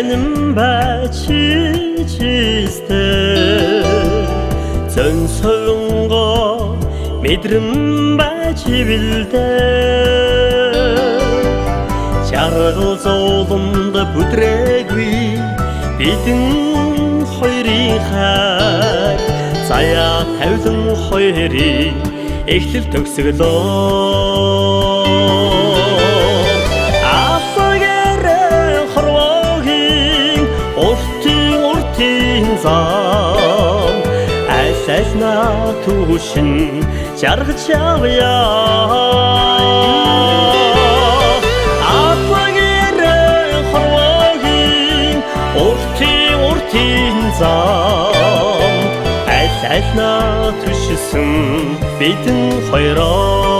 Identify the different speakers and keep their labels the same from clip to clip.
Speaker 1: тань бачи чистэ зэн солонго мэдрэм бачи билдэ чаргал зооломд бүдрээгүй бидэн хоёрын хаа заяа тавлан хоёрын эхлэл төгсгөлөө айсайсна түшин жаргаж явъя. Апагэр хорвогийн уртын уртын зам айсайсна түшсэн бидэн хоёроо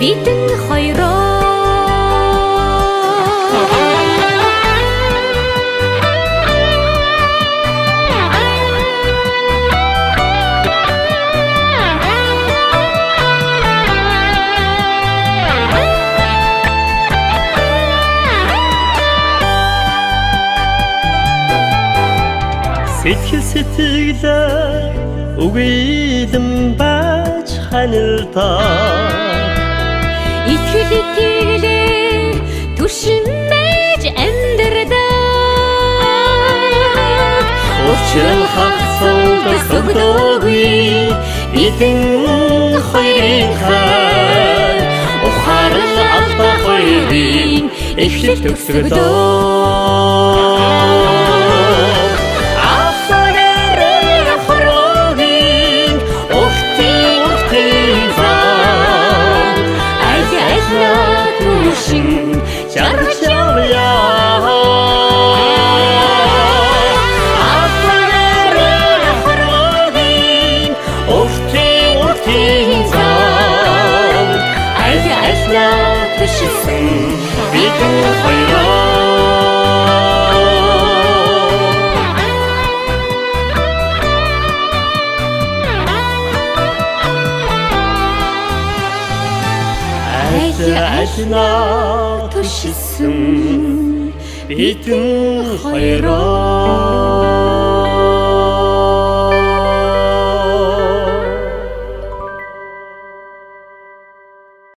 Speaker 2: бидэн хоёроо.
Speaker 1: Сэтгэл сэтгэлээ үгээлэн байж ханилдаа
Speaker 2: Итгэл итгэлээ түшин байж амьдрдаг
Speaker 1: Учрал хагцуулд сөгдөөгүй бидэн хоёрын хай Ухаарл алба хоёрын эхлэл төгсгөлөө хорвогийн уртын уртын зам Аль альна төшсөн бидэн хоёроо ажнаа төшсөн бидэн хоёроо